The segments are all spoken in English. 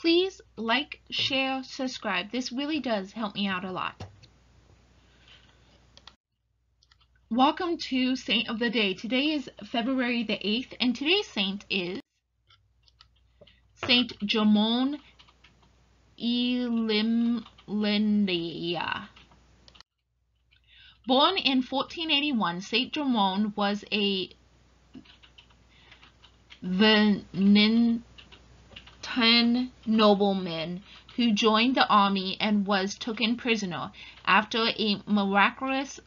Please like, share, subscribe. This really does help me out a lot. Welcome to Saint of the Day. Today is February the 8th, and today's saint is Saint Jerome Emiliani. Born in 1481, Saint Jerome was a Venetian nobleman who joined the army and was taken prisoner after a miraculous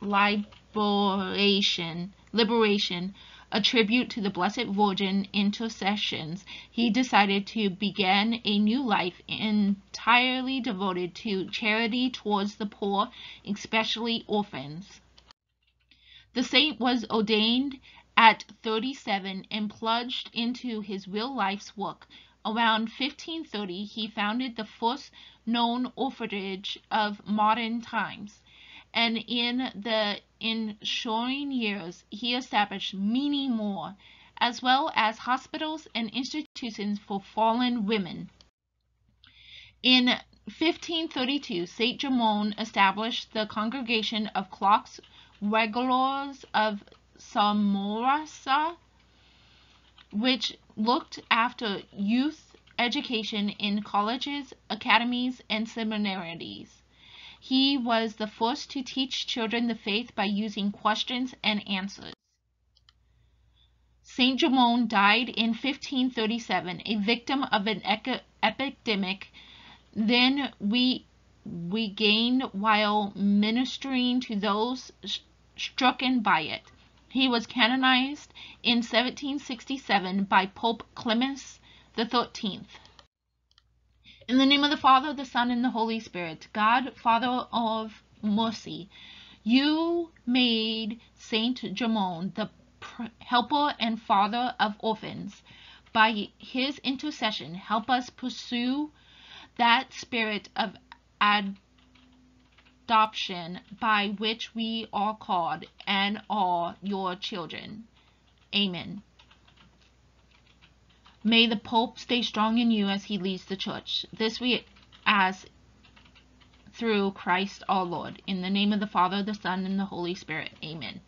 liberation, liberation a tribute to the Blessed Virgin intercessions, he decided to begin a new life entirely devoted to charity towards the poor, especially orphans. The saint was ordained at 37 and plunged into his real life's work. Around 1530, he founded the first known orphanage of modern times and in the ensuing years he established many more, as well as hospitals and institutions for fallen women. In 1532, St. Jerome established the Congregation of Clerks Regulars of Somasca, which looked after youth education in colleges, academies, and seminaries. He was the first to teach children the faith by using questions and answers. Saint Jerome died in 1537, a victim of an epidemic. Then we we gained while ministering to those stricken by it. He was canonized in 1767 by Pope Clement XIII. In the name of the Father, the Son, and the Holy Spirit, God, Father of mercy, you made Saint Jerome the helper and father of orphans. By his intercession, help us pursue that spirit of adoption by which we are called and are your children. Amen. May the Pope stay strong in you as he leads the church. This we ask through Christ our Lord. In the name of the Father, the Son, and the Holy Spirit. Amen.